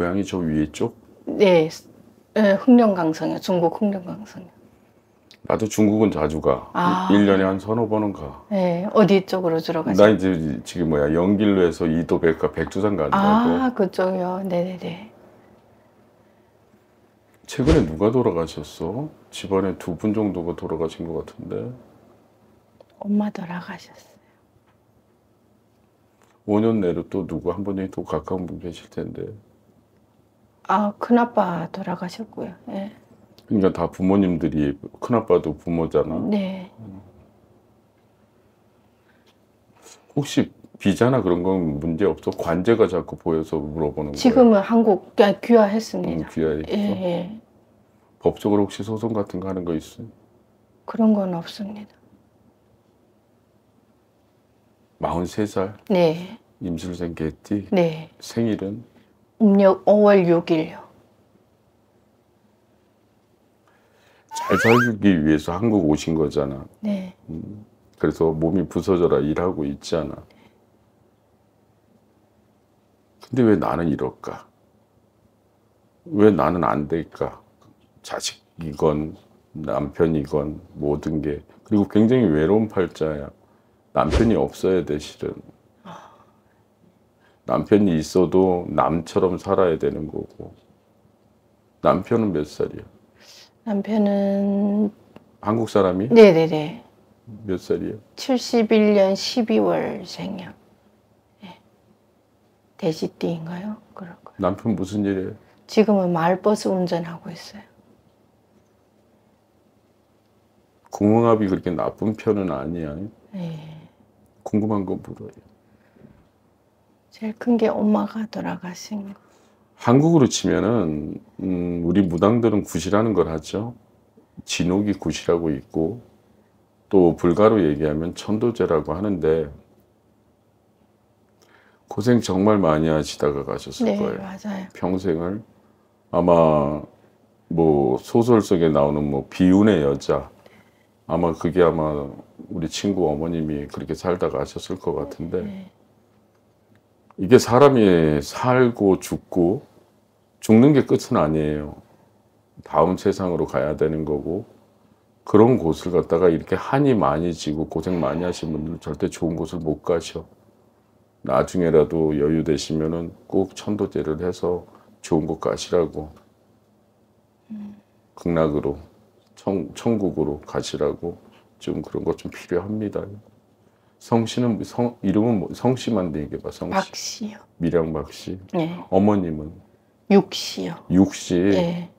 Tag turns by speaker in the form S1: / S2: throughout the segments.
S1: 고향이 저 위에 쪽?
S2: 네, 네 흑령강성이요. 중국 흑령강성이요.
S1: 나도 중국은 자주 가.
S2: 아.
S1: 1년에 한 서너 번은 가.
S2: 네, 어디 쪽으로
S1: 나
S2: 들어가세요?
S1: 이제 지금 뭐야 영길로에서 이도백과 백두산 가더라고.
S2: 아, 그쪽이요. 네네네.
S1: 최근에 누가 돌아가셨어? 집안에 두 분 정도가 돌아가신 것 같은데
S2: 엄마 돌아가셨어요.
S1: 5년 내로 또 누구 한 분이 또 가까운 분 계실 텐데
S2: 아, 큰아빠 돌아가셨고요. 네.
S1: 그러니까 다 부모님들이 큰아빠도 부모잖아.
S2: 네.
S1: 혹시 비자나 그런 건 문제 없어? 관제가 자꾸 보여서 물어보는 거야.
S2: 지금은 한국 아,
S1: 음,
S2: 귀화했습니다.
S1: 귀하에
S2: 예, 예.
S1: 법적으로 혹시 소송 같은 거 하는 거 있어?
S2: 그런 건 없습니다.
S1: 43살
S2: 네,
S1: 임술생 개띠
S2: 네.
S1: 생일은
S2: 음력 5월 6일요.
S1: 잘 살기 위해서 한국 오신 거잖아.
S2: 네.
S1: 그래서 몸이 부서져라 일하고 있잖아. 근데 왜 나는 이럴까? 왜 나는 안 될까? 자식이건 남편이건 모든 게 그리고 굉장히 외로운 팔자야. 남편이 없어야 돼 실은. 남편이 있어도 남처럼 살아야 되는 거고. 남편은 몇 살이야?
S2: 남편은
S1: 한국 사람이
S2: 네네네.
S1: 몇 살이야?
S2: 71년 12월생이요. 네. 돼지띠인가요? 그럴 거예요.
S1: 남편 무슨 일해?
S2: 지금은 마을버스 운전하고 있어요.
S1: 궁합이 그렇게 나쁜 편은 아니야.
S2: 네.
S1: 궁금한 거 물어요.
S2: 제일 큰 게 엄마가 돌아가신 거.
S1: 한국으로 치면은 음, 우리 무당들은 굿이라는 걸 하죠. 진옥이 굿이라고 있고 또 불가로 얘기하면 천도제라고 하는데 고생 정말 많이 하시다가 가셨을
S2: 네,
S1: 거예요.
S2: 맞아요.
S1: 평생을 아마 뭐 소설 속에 나오는 뭐 비운의 여자 아마 그게 아마 우리 친구 어머님이 그렇게 살다가 가셨을 것 같은데
S2: 네.
S1: 이게 사람이 살고 죽고 죽는 게 끝은 아니에요. 다음 세상으로 가야 되는 거고 그런 곳을 갔다가 이렇게 한이 많이 지고 고생 많이 하신 분들은 절대 좋은 곳을 못 가셔. 나중에라도 여유 되시면은 꼭 천도제를 해서 좋은 곳 가시라고 극락으로 천, 천국으로 가시라고 좀 그런 것 좀 필요합니다. 성씨는 뭐- 성 이름은 뭐, 성씨만 얘기해 봐 성씨
S2: 박씨요.
S1: 밀양박 씨
S2: 네.
S1: 어머님은
S2: 육씨요.
S1: 육씨
S2: 네.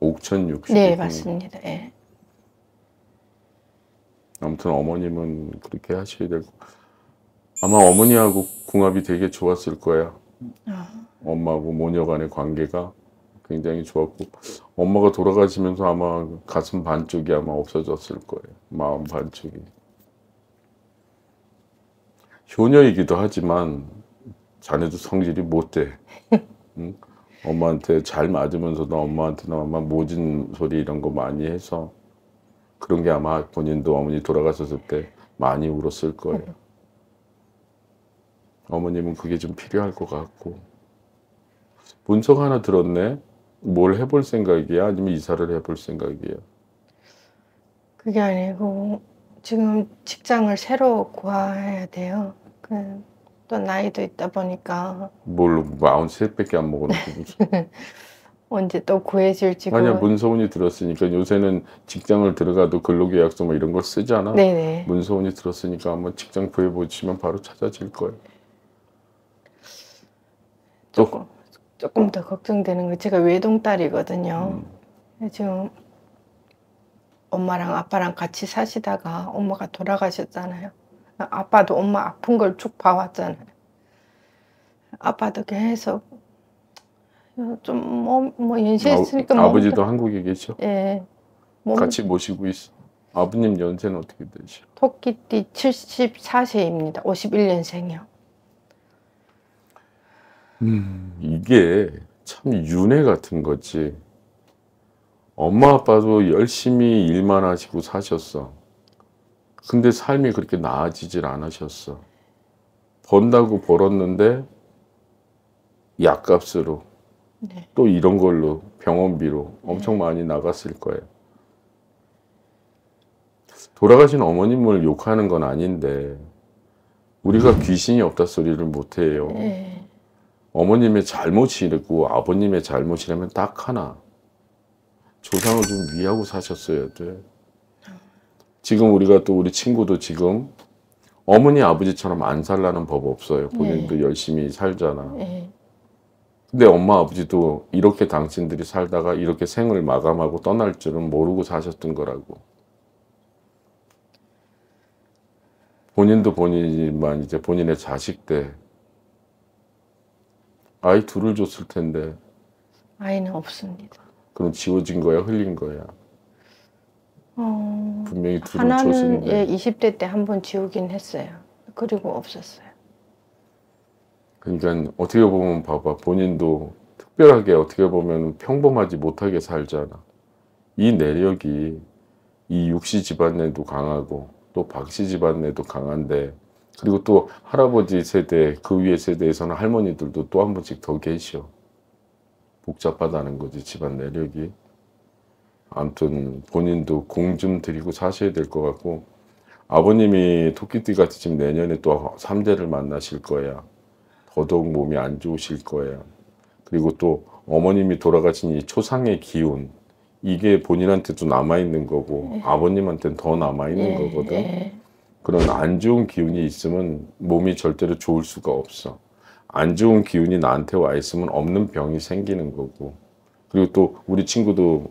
S1: 옥천 육씨
S2: 네, 맞습니다. 예.
S1: 아무튼 어머님은 그렇게 하셔야 되고 아마 어머니하고 궁합이 되게 좋았을 거야.
S2: 아,
S1: 엄마하고 모녀 간의 관계가 굉장히 좋았고 엄마가 돌아가시면서 아마 가슴 반쪽이 아마 없어졌을 거예요. 마음 반쪽이. 효녀이기도 하지만 자네도 성질이 못돼. 응? 엄마한테 잘 맞으면서도 엄마한테는 아마 모진 소리 이런 거 많이 해서 그런 게 아마 본인도 어머니 돌아가셨을 때 많이 울었을 거예요. 어머님은 그게 좀 필요할 것 같고 문석 하나 들었네. 뭘 해볼 생각이야? 아니면 이사를 해볼 생각이야?
S2: 그게 아니고 지금 직장을 새로 구해야 돼요. 그, 또 나이도 있다 보니까
S1: 뭘로 마흔셋밖에 안 먹어놓고 무슨
S2: 언제 또 구해질지
S1: 아니야 문서훈이 들었으니까 요새는 직장을 들어가도 근로계약서 뭐 이런 거 쓰잖아.
S2: 네네.
S1: 문서훈이 들었으니까 아마 직장 구해보시면 바로 찾아질 거예요. 또
S2: 조금 조금 더 걱정되는 거 제가 외동딸이거든요.
S1: 음.
S2: 지금 엄마랑 아빠랑 같이 사시다가 엄마가 돌아가셨잖아요. 아빠도 엄마 아픈 걸 쭉 봐왔잖아요. 아빠도 계속 좀뭐 뭐 연세했으니까
S1: 아, 아버지도 한국에 계셔.
S2: 예. 몸
S1: 같이 모시고 있어. 아버님 연세는 어떻게 되셔?
S2: 토끼띠 74세입니다. 51년생이요.
S1: 이게 참 윤회 같은 거지. 엄마 아빠도 열심히 일만 하시고 사셨어. 근데 삶이 그렇게 나아지질 않으셨어. 번다고 벌었는데 약값으로
S2: 네.
S1: 또 이런 걸로 병원비로 엄청 많이 나갔을 거예요. 돌아가신 어머님을 욕하는 건 아닌데 우리가 귀신이 없다 소리를 못 해요.
S2: 네.
S1: 어머님의 잘못이고 아버님의 잘못이라면 딱 하나. 조상을 좀 위하고 사셨어야 돼. 지금 우리가 또 우리 친구도 지금 어머니 아버지처럼 안 살라는 법 없어요. 본인도 열심히 살잖아.
S2: 네.
S1: 근데 엄마 아버지도 이렇게 당신들이 살다가 이렇게 생을 마감하고 떠날 줄은 모르고 사셨던 거라고. 본인도 본인이지만 이제 본인의 자식 때 아이 둘을 줬을 텐데
S2: 아이는 없습니다.
S1: 그럼 지워진 거야 흘린 거야
S2: 어,
S1: 분명히 둘을
S2: 하나는
S1: 줬었는데
S2: 예, 20대 때 한 번 지우긴 했어요. 그리고 없었어요.
S1: 그러니까 어떻게 보면 봐봐 본인도 특별하게 어떻게 보면 평범하지 못하게 살잖아 이 내력이 이 육씨 집안내도 강하고 또 박씨 집안내도 강한데 그리고 또 할아버지 세대 그 위에 세대에서는 할머니들도 또한 번씩 더 계셔 복잡하다는 거지 집안 내력이 아무튼 본인도 공 좀 드리고 사셔야 될 것 같고 아버님이 토끼띠 같이 지금 내년에 또 삼재를 만나실 거야 더더욱 몸이 안 좋으실 거예요. 그리고 또 어머님이 돌아가신 이 초상의 기운 이게 본인한테도 남아 있는 거고
S2: 네.
S1: 아버님한테는 더 남아 있는
S2: 예,
S1: 거거든.
S2: 예.
S1: 그런 안 좋은 기운이 있으면 몸이 절대로 좋을 수가 없어. 안 좋은 기운이 나한테 와 있으면 없는 병이 생기는 거고. 그리고 또 우리 친구도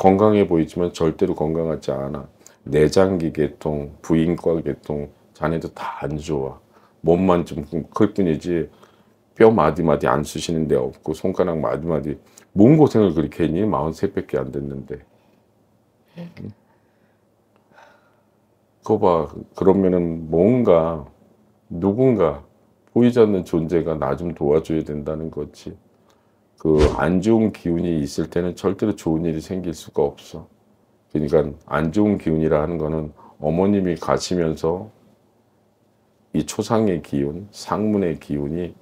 S1: 건강해 보이지만 절대로 건강하지 않아. 내장기 계통, 부인과 계통, 자네도 다 안 좋아. 몸만 좀 클 뿐이지 뼈 마디마디 안 쑤시는 데 없고 손가락 마디마디 몸 고생을 그렇게 했니? 43밖에 안 됐는데. 응? 그거 봐. 그러면은 뭔가 누군가 보이지 않는 존재가 나 좀 도와줘야 된다는 거지. 그 안 좋은 기운이 있을 때는 절대로 좋은 일이 생길 수가 없어. 그러니까 안 좋은 기운이라 하는 거는 어머님이 가시면서 이 초상의 기운, 상문의 기운이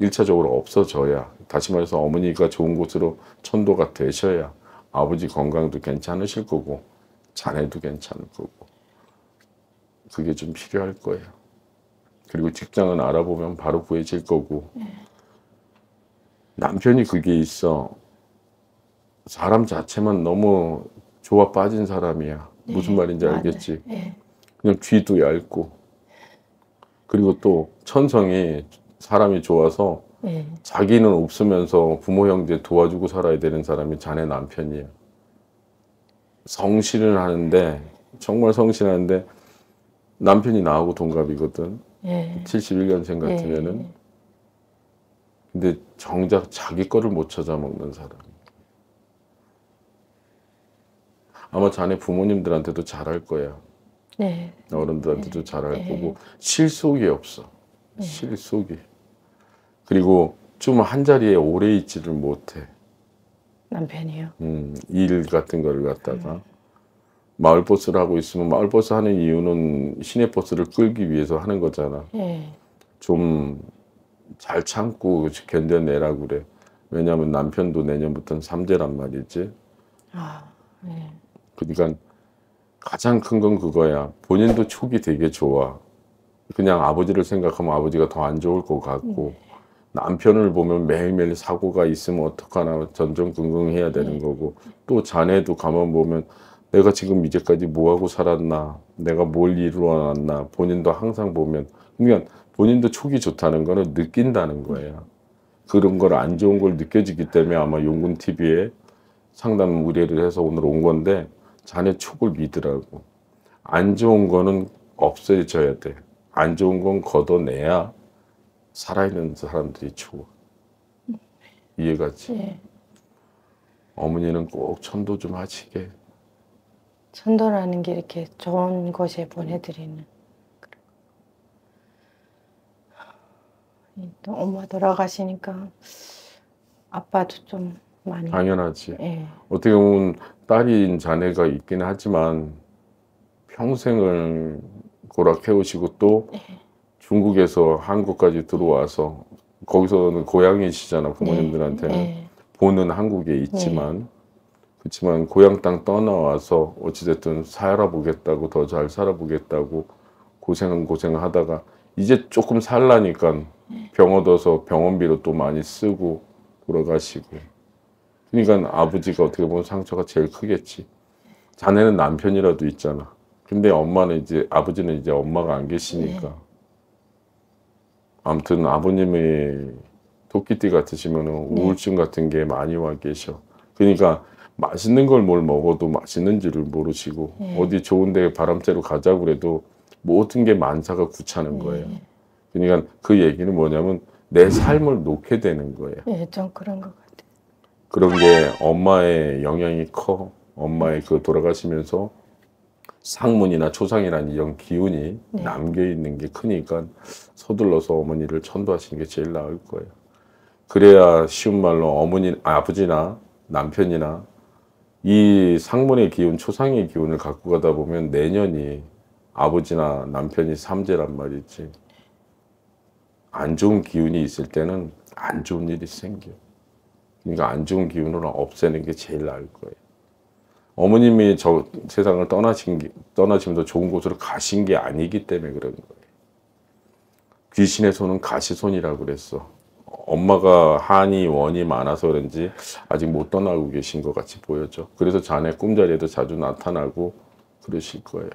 S1: 일차적으로 없어져야 다시 말해서 어머니가 좋은 곳으로 천도가 되셔야 아버지 건강도 괜찮으실 거고 자네도 괜찮을 거고 그게 좀 필요할 거예요. 그리고 직장은 알아보면 바로 구해질 거고 남편이 그게 있어 사람 자체만 너무 좋아 빠진 사람이야. 무슨 말인지. 알겠지?
S2: 예.
S1: 그냥 귀도 얇고 그리고 또 천성이 사람이 좋아서
S2: 예.
S1: 자기는 없으면서 부모 형제 도와주고 살아야 되는 사람이 자네 남편이야. 성실을 하는데 정말 성실하는데 남편이 나하고 동갑이거든.
S2: 예.
S1: 71년생 같으면은
S2: 예.
S1: 근데 정작 자기 거를 못 찾아 먹는 사람. 아마 자네 부모님들한테도 잘할 거야.
S2: 네.
S1: 어른들한테도 잘할
S2: 네.
S1: 거고 실속이 없어. 실속이. 그리고 좀 한 자리에 오래 있지를 못해.
S2: 남편이요.
S1: 음, 일 같은 거를 갖다가 마을 버스를 하고 있으면 마을 버스 하는 이유는 시내 버스를 끌기 위해서 하는 거잖아.
S2: 예.
S1: 좀 잘 참고 견뎌내라고 그래. 왜냐하면 남편도 내년부터는 삼재란 말이지.
S2: 아. 예.
S1: 그러니까 가장 큰 건 그거야. 본인도 촉이 되게 좋아. 그냥 아버지를 생각하면 아버지가 더 안 좋을 것 같고 남편을 보면 매일매일 사고가 있으면 어떡하나 전전긍긍해야 되는 거고 또 자네도 가만 보면 내가 지금 이제까지 뭐하고 살았나 내가 뭘 이루어놨나 본인도 항상 보면 그러니까 본인도 촉이 좋다는 거는 느낀다는 거야. 그런 걸 안 좋은 걸 느껴지기 때문에 아마 용군 TV에 상담 의뢰를 해서 오늘 온 건데 자네 촉을 믿으라고. 안 좋은 거는 없어져야 돼. 안 좋은 건 걷어내야 살아있는 사람들이 좋아. 이해가지?
S2: 예.
S1: 어머니는 꼭 천도 좀 하시게.
S2: 천도라는 게 이렇게 좋은 곳에 보내드리는. 그런. 또 엄마 돌아가시니까 아빠도 좀 많이.
S1: 당연하지.
S2: 예.
S1: 어떻게 보면 딸인 자네가 있긴 하지만 평생을 고락해오시고 또 중국에서 한국까지 들어와서 거기서는 고향이시잖아 부모님들한테는
S2: 예.
S1: 보는 한국에 있지만 그렇지만 고향 땅 떠나와서 어찌됐든 살아보겠다고 더 잘 살아보겠다고 고생은 고생하다가 이제 조금 살라니까 병 얻어서 병원비로 또 많이 쓰고 돌아가시고. 그러니까 아버지가 어떻게 보면 상처가 제일 크겠지. 자네는 남편이라도 있잖아. 근데 엄마는 이제 아버지는 이제 엄마가 안 계시니까. 아무튼 아버님의 토끼띠 같으시면
S2: 네.
S1: 우울증 같은 게 많이 와 계셔. 그러니까 맛있는 걸 뭘 먹어도 맛있는지를 모르시고
S2: 네.
S1: 어디 좋은 데 바람 쐬러 가자고 그래도 모든 게 만사가 거예요.
S2: 네.
S1: 그러니까 그 얘기는 뭐냐면 내 삶을 놓게 되는 거예요.
S2: 예, 좀 그런 것 같아요.
S1: 그런 게 엄마의 영향이 커. 엄마의 그 돌아가시면서 상문이나 초상이라는 이런 기운이
S2: 네.
S1: 남겨 있는 게 크니까 서둘러서 어머니를 천도하시는 게 제일 나을 거예요. 그래야 쉬운 말로 어머니, 아, 아버지나 남편이나 이 상문의 기운, 초상의 기운을 갖고 가다 보면 내년이 아버지나 남편이 삼재란 말이지. 안 좋은 기운이 있을 때는 안 좋은 일이 생겨. 그러니까 안 좋은 기운을 없애는 게 제일 나을 거예요. 어머님이 저 세상을 떠나신 게, 떠나시면서 좋은 곳으로 가신 게 아니기 때문에 그런 거예요. 귀신의 손은 가시손이라고 그랬어. 엄마가 한이 원이 많아서 그런지 아직 못 떠나고 계신 것 같이 보여져. 그래서 자네 꿈자리에도 자주 나타나고 그러실 거예요.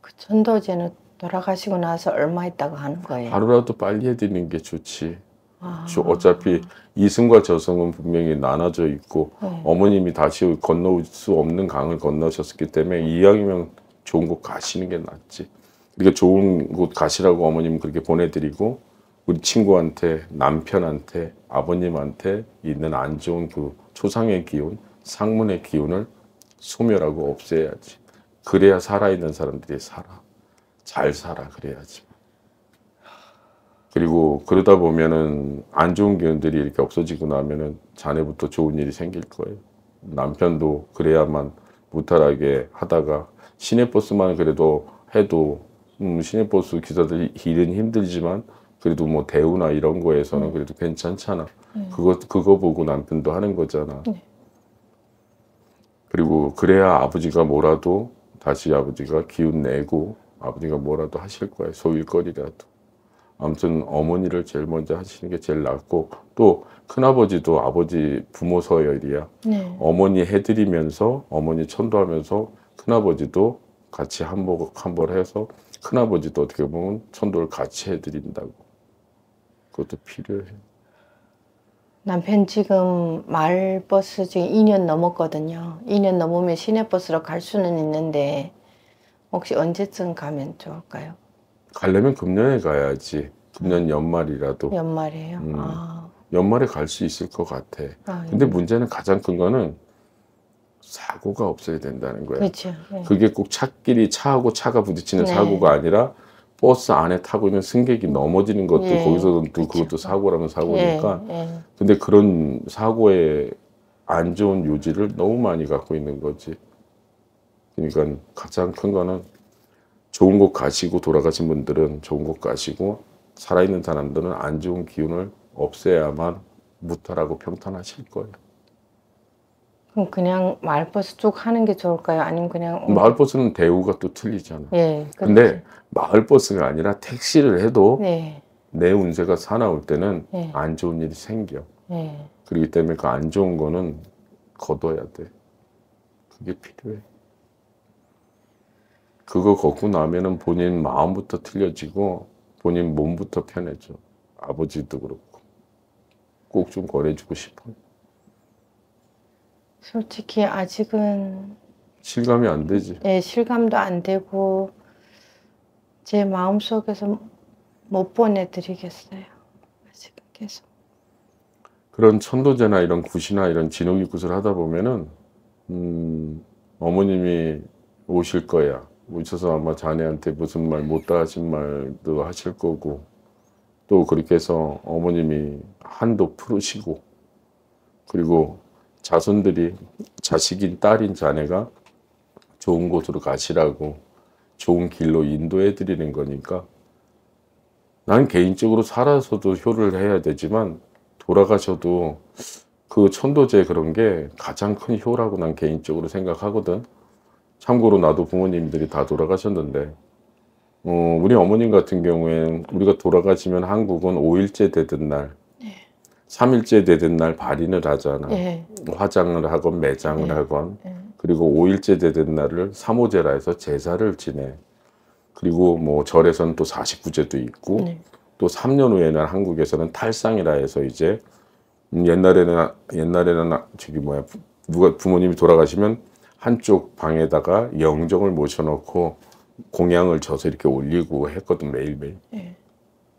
S2: 그 천도제는 돌아가시고 나서 얼마 있다가 하는 거예요.
S1: 하루라도 빨리 해드리는 게 좋지.
S2: 아,
S1: 저- 어차피 이승과 저승은 분명히 나눠져 있고
S2: 네.
S1: 어머님이 다시 건너올 수 없는 강을 건너셨기 때문에 이왕이면 좋은 곳 가시는 게 낫지. 그러니까 좋은 곳 가시라고 어머님 그렇게 보내드리고 우리 친구한테 남편한테 아버님한테 있는 안 좋은 그 초상의 기운, 상문의 기운을 소멸하고 없애야지. 그래야 살아있는 사람들이 살아. 잘 살아 그래야지. 그리고 그러다 보면은 안 좋은 기운들이 이렇게 없어지고 나면은 자네부터 좋은 일이 생길 거예요. 남편도 그래야만 무탈하게 하다가 시내버스만 그래도 해도 음, 시내버스 기사들이 일은 힘들지만 그래도 뭐 대우나 이런 거에서는 그래도 괜찮잖아. 그거 그거 보고 남편도 하는 거잖아.
S2: 네.
S1: 그리고 그래야 아버지가 뭐라도 다시 아버지가 기운 내고 아버지가 뭐라도 하실 거예요. 소일거리라도. 아무튼 어머니를 제일 먼저 하시는 게 제일 낫고 또 큰아버지도 아버지 부모 서열이야.
S2: 네.
S1: 어머니 해드리면서 어머니 천도하면서 큰아버지도 같이 한복 한벌 해서 큰아버지도 어떻게 보면 천도를 같이 해드린다고. 그것도 필요해.
S2: 남편 지금 마을버스 지금 2년 넘었거든요. 2년 넘으면 시내버스로 갈 수는 있는데 혹시 언제쯤 가면 좋을까요?
S1: 가려면 금년에 가야지. 금년 연말이라도
S2: 연말이에요.
S1: 음.
S2: 아,
S1: 연말에 갈 수 있을 것 같아.
S2: 아,
S1: 근데 문제는 가장 큰 거는 사고가 없어야 된다는 거야.
S2: 그렇죠. 네.
S1: 그게 꼭 차끼리 차하고 차가 부딪히는
S2: 네.
S1: 사고가 아니라 버스 안에 타고 있는 승객이 넘어지는 것도
S2: 예,
S1: 거기서도 또
S2: 그쵸.
S1: 그것도 사고라면 사고니까.
S2: 예, 예.
S1: 근데 그런 사고의 안 좋은 요지를 너무 많이 갖고 있는 거지. 그러니까 가장 큰 거는 좋은 곳 가시고 돌아가신 분들은 좋은 곳 가시고 살아있는 사람들은 안 좋은 기운을 없애야만 무탈하고 평탄하실 거예요.
S2: 그럼 그냥 마을버스 쭉 하는 게 좋을까요? 아니면 그냥
S1: 마을버스는 대우가 또 틀리잖아.
S2: 예.
S1: 근데 마을버스가 아니라 택시를 해도
S2: 네.
S1: 내 운세가 사나울 때는
S2: 네.
S1: 안 좋은 일이 생겨.
S2: 예.
S1: 그렇기 때문에 그 안 좋은 거는 걷어야 돼. 그게 필요해. 그거 걷고 나면은 본인 마음부터 틀려지고 본인 몸부터 편해져. 아버지도 그렇고. 꼭 좀 권해주고 싶어.
S2: 솔직히 아직은
S1: 실감이 안 되지.
S2: 예, 실감도 안 되고 제 마음속에서 못 보내드리겠어요. 아직은 계속.
S1: 그런 천도제나 이런 굿이나 이런 진흙이 굿을 하다 보면은 음, 어머님이 오실 거야. 오셔서 아마 자네한테 무슨 말 못다 하신 말도 하실 거고 또 그렇게 해서 어머님이 한도 풀으시고 그리고 자손들이 자식인 딸인 자네가 좋은 곳으로 가시라고 좋은 길로 인도해 드리는 거니까 난 개인적으로 살아서도 효를 해야 되지만 돌아가셔도 그 천도제 그런 게 가장 큰 효라고 난 개인적으로 생각하거든. 참고로 나도 부모님들이 다 돌아가셨는데, 어, 우리 어머님 같은 경우에는 우리가 돌아가시면 한국은 5일째 되던 날,
S2: 네.
S1: 3일째 되던 날 발인을 하잖아.
S2: 예.
S1: 화장을 하건 매장을
S2: 네.
S1: 하건.
S2: 예.
S1: 그리고 5일째 되던 날을 삼오제라 해서 제사를 지내. 그리고 뭐 절에서는 또 49제도 있고,
S2: 네.
S1: 또 3년 후에는 한국에서는 탈상이라 해서 이제 음, 옛날에는 옛날에는 저기 뭐야 부- 누가 부모님이 돌아가시면 한쪽 방에다가 영정을 모셔놓고 공양을 져서 이렇게 올리고 했거든 매일매일.
S2: 예.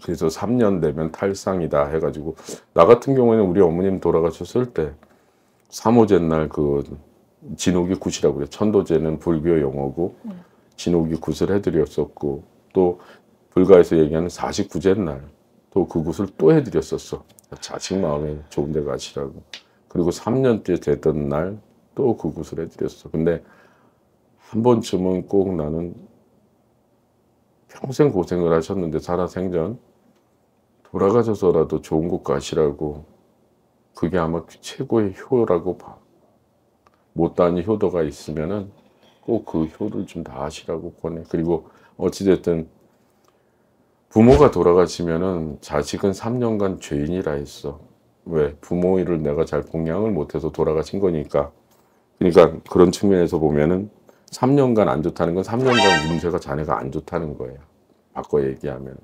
S1: 그래서 3년 되면 탈상이다 해가지고 나 같은 경우에는 우리 어머님 돌아가셨을 때 3호제 날 그 진옥이 굿이라고 그래. 천도제는 불교 용어고 진옥이 굿을 해드렸었고 또 불가에서 얘기하는 49제 날 또 그 굿을 또 해드렸었어. 자식 마음에 좋은 데 가시라고. 그리고 3년째 되던 날 또그 굿을 해드렸어. 근데 한 번쯤은 꼭 나는 평생 고생을 하셨는데 살아생전 돌아가셔서라도 좋은 곳 가시라고 그게 아마 최고의 효라고 봐. 못다한 효도가 있으면은 꼭 그 효를 좀 다 하시라고 권해. 그리고 어찌됐든 부모가 돌아가시면은 자식은 3년간 죄인이라 했어. 왜? 부모 일을 내가 잘 봉양을 못해서 돌아가신 거니까. 그러니까 그런 측면에서 보면은 3년간 안 좋다는 건 3년간 문제가 자네가 안 좋다는 거예요. 바꿔 얘기하면.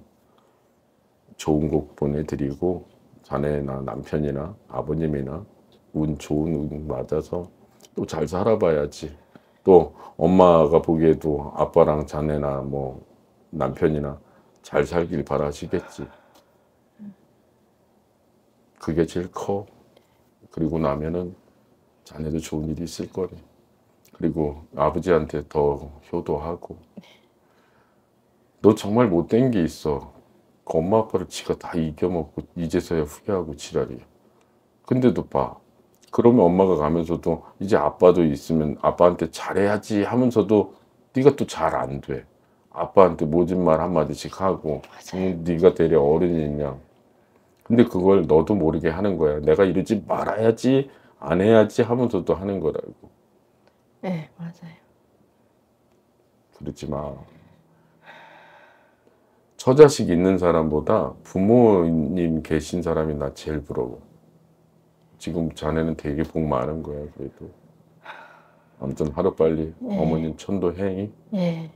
S1: 좋은 곡 보내드리고 자네나 남편이나 아버님이나 운 좋은 운 맞아서 또 잘 살아봐야지. 또 엄마가 보기에도 아빠랑 자네나 뭐 남편이나 잘 살길 바라시겠지. 그게 제일 커. 그리고 나면은 자네도 좋은 일이 있을 거래. 그리고 아버지한테 더 효도하고. 너 정말 못된 게 있어. 그 엄마 아빠를 지가 다 이겨먹고 이제서야 후회하고 지랄이야. 근데도 봐. 그러면 엄마가 가면서도 이제 아빠도 있으면 아빠한테 잘해야지 하면서도 네가 또 잘 안 돼. 아빠한테 모진 말 한마디씩 하고 응, 네가 되려 어른이냐. 근데 그걸 너도 모르게 하는 거야. 내가 이러지 말아야지 안 해야지 하면서도 하는 거라고.
S2: 예, 맞아요.
S1: 그러지 마. 처자식 있는 사람보다 부모님 계신 사람이 나 제일 부러워. 지금 자네는 되게 복 많은 거야, 그래도. 아무튼 하루빨리
S2: 네.
S1: 어머님 천도 행이
S2: 예.